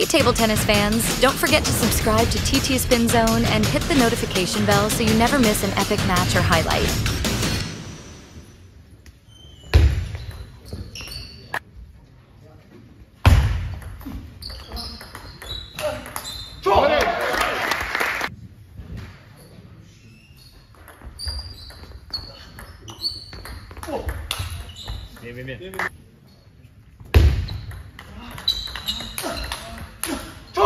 table tennis fans, don't forget to subscribe to TT Spin Zone and hit the notification bell so you never miss an epic match or highlight.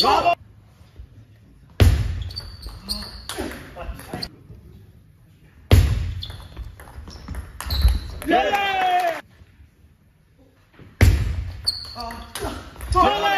Bravo! Yeah! Uh, uh,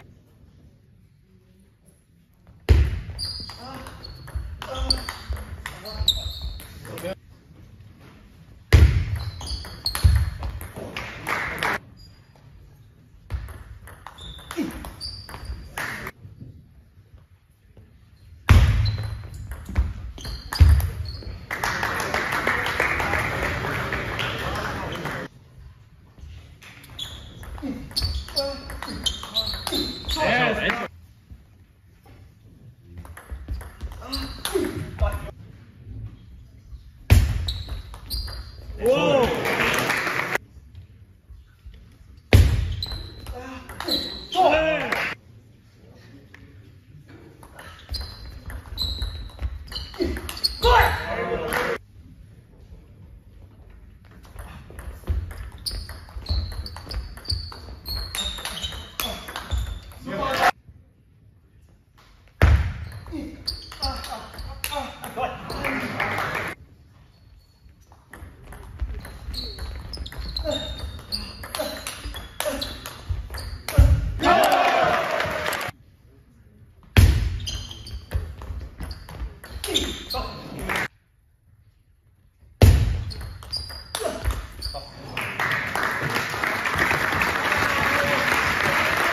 Whoa!